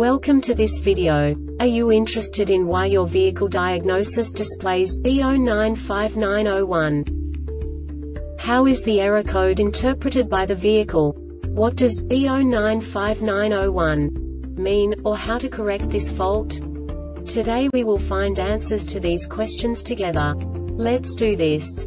Welcome to this video. Are you interested in why your vehicle diagnosis displays B095901? How is the error code interpreted by the vehicle? What does B095901 mean, or how to correct this fault? Today we will find answers to these questions together. Let's do this.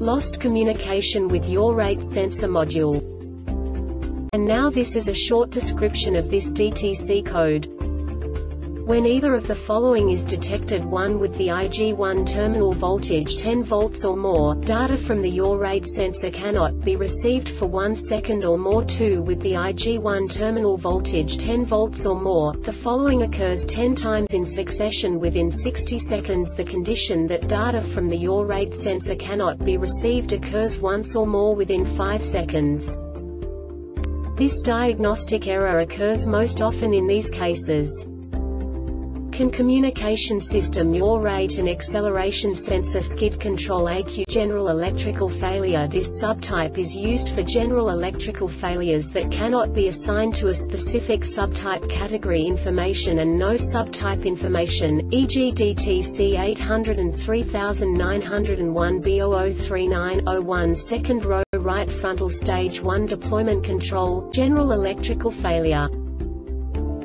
lost communication with yaw rate sensor module. And now this is a short description of this DTC code. When either of the following is detected 1 with the IG1 terminal voltage 10 volts or more, data from the yaw rate sensor cannot be received for 1 second or more 2 with the IG1 terminal voltage 10 volts or more, the following occurs 10 times in succession within 60 seconds the condition that data from the yaw rate sensor cannot be received occurs once or more within 5 seconds. This diagnostic error occurs most often in these cases. CAN communication system yaw rate and acceleration sensor skid control ECU general electrical failure This subtype is used for general electrical failures that cannot be assigned to a specific subtype category information and no subtype information, e.g. DTC 803901 B003901 second row right frontal stage 1 deployment control, general electrical failure.